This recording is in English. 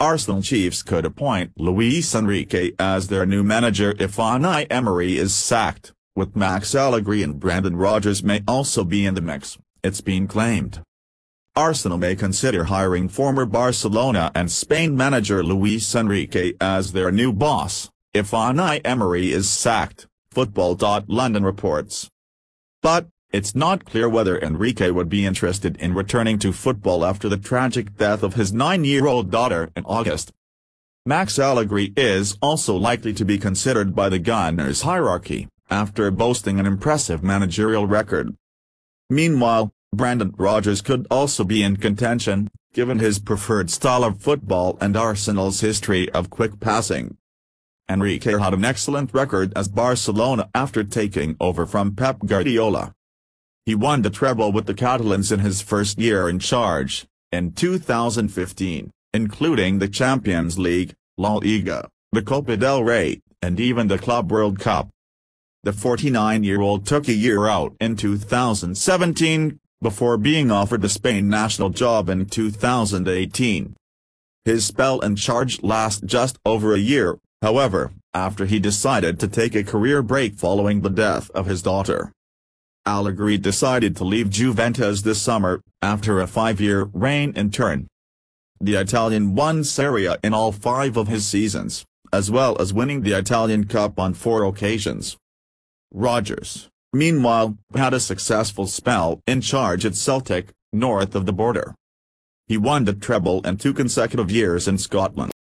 Arsenal chiefs could appoint Luis Enrique as their new manager if Unai Emery is sacked, with Max Allegri and Brendan Rodgers may also be in the mix, it's been claimed. Arsenal may consider hiring former Barcelona and Spain manager Luis Enrique as their new boss, if Unai Emery is sacked, Football.London reports. But, it's not clear whether Enrique would be interested in returning to football after the tragic death of his nine-year-old daughter in August. Max Allegri is also likely to be considered by the Gunners hierarchy, after boasting an impressive managerial record. Meanwhile, Brendan Rodgers could also be in contention, given his preferred style of football and Arsenal's history of quick passing. Enrique had an excellent record as Barcelona after taking over from Pep Guardiola. He won the treble with the Catalans in his first year in charge, in 2015, including the Champions League, La Liga, the Copa del Rey, and even the Club World Cup. The 49-year-old took a year out in 2017, before being offered the Spain national job in 2018. His spell in charge lasted just over a year, however, after he decided to take a career break following the death of his daughter. Allegri decided to leave Juventus this summer, after a five-year reign in Turin. The Italian won Serie A in all five of his seasons, as well as winning the Italian Cup on four occasions. Rodgers, meanwhile, had a successful spell in charge at Celtic, north of the border. He won the treble in two consecutive years in Scotland.